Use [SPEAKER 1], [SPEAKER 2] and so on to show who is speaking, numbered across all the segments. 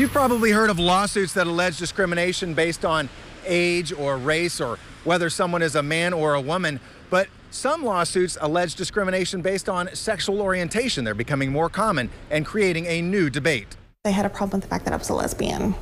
[SPEAKER 1] You've probably heard of lawsuits that allege discrimination based on age or race or whether someone is a man or a woman. But some lawsuits allege discrimination based on sexual orientation. They're becoming more common and creating a new debate.
[SPEAKER 2] They had a problem with the fact that I was a lesbian.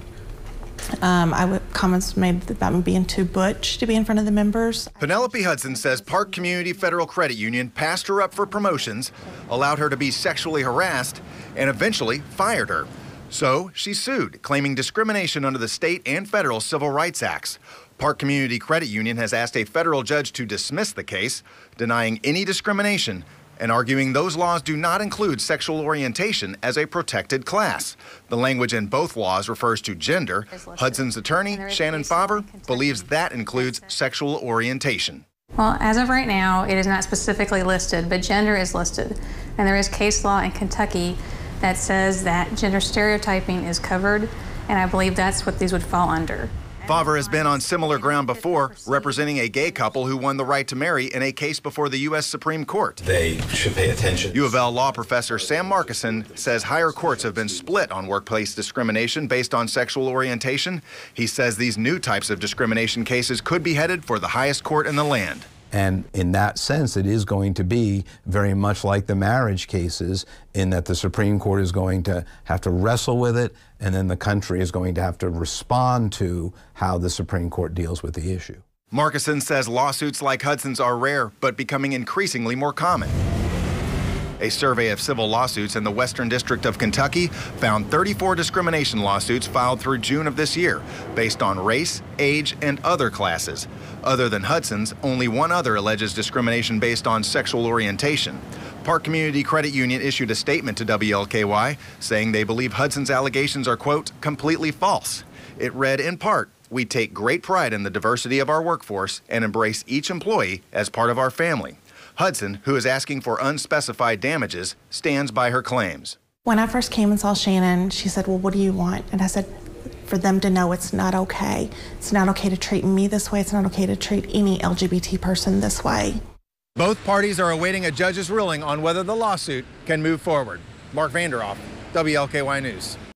[SPEAKER 2] Um, I would, comments made about me being too butch to be in front of the members.
[SPEAKER 1] Penelope Hudson says Park Community Federal Credit Union passed her up for promotions, allowed her to be sexually harassed, and eventually fired her. So she sued, claiming discrimination under the state and federal civil rights acts. Park Community Credit Union has asked a federal judge to dismiss the case, denying any discrimination and arguing those laws do not include sexual orientation as a protected class. The language in both laws refers to gender. Hudson's attorney, Shannon Fauver, believes that includes sexual orientation.
[SPEAKER 3] Well, as of right now, it is not specifically listed, but gender is listed. And there is case law in Kentucky that says that gender stereotyping is covered, and I believe that's what these would fall under.
[SPEAKER 1] Fauver has been on similar ground before, representing a gay couple who won the right to marry in a case before the U.S. Supreme Court.
[SPEAKER 4] They should pay attention.
[SPEAKER 1] U of L law professor Sam Marcosson says higher courts have been split on workplace discrimination based on sexual orientation. He says these new types of discrimination cases could be headed for the highest court in the land.
[SPEAKER 5] And in that sense, it is going to be very much like the marriage cases, in that the Supreme Court is going to have to wrestle with it, and then the country is going to have to respond to how the Supreme Court deals with the issue.
[SPEAKER 1] Marcosson says lawsuits like Hudson's are rare, but becoming increasingly more common. A survey of civil lawsuits in the Western District of Kentucky found 34 discrimination lawsuits filed through June of this year based on race, age, and other classes. Other than Hudson's, only one other alleges discrimination based on sexual orientation. Park Community Credit Union issued a statement to WLKY saying they believe Hudson's allegations are, quote, completely false. It read in part, we take great pride in the diversity of our workforce and embrace each employee as part of our family. Hudson, who is asking for unspecified damages, stands by her claims.
[SPEAKER 2] When I first came and saw Shannon, she said, Well, what do you want? And I said, For them to know it's not okay. It's not okay to treat me this way. It's not okay to treat any LGBT person this way.
[SPEAKER 1] Both parties are awaiting a judge's ruling on whether the lawsuit can move forward. Mark Vanderhoff, WLKY News.